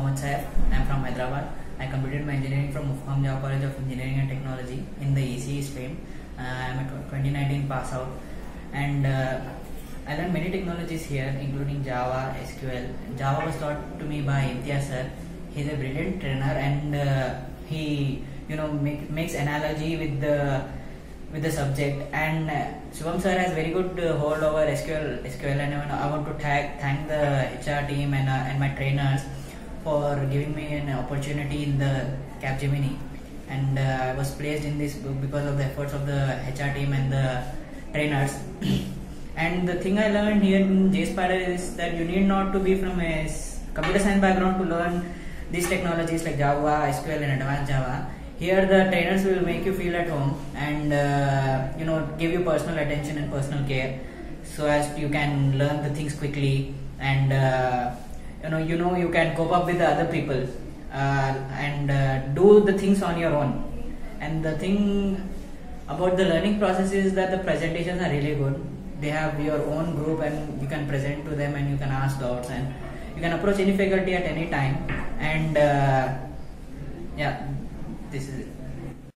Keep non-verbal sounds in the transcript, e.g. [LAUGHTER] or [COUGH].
Mohammed Saif. I am from Hyderabad. I completed my engineering from Muffakham College of Engineering and Technology in the ECE stream. Uh, I am a 2019 pass out and uh, I learned many technologies here including Java, SQL. Java was taught to me by Imtiaz sir. He is a brilliant trainer and uh, he you know make, makes analogy with the with the subject and uh, Shubham sir has very good uh, hold over SQL SQL and I want to thank thank the HR team and, uh, and my trainers for giving me an opportunity in the Capgemini. And uh, I was placed in this because of the efforts of the HR team and the trainers. [COUGHS] and the thing I learned here in JSPIDER is that you need not to be from a computer science background to learn these technologies like Java, SQL, and advanced Java. Here, the trainers will make you feel at home and uh, you know give you personal attention and personal care, so as you can learn the things quickly and uh, you know you know you can cope up with the other people uh, and uh, do the things on your own. And the thing about the learning process is that the presentations are really good. They have your own group and you can present to them and you can ask doubts and you can approach any faculty at any time. And uh, yeah, this is it.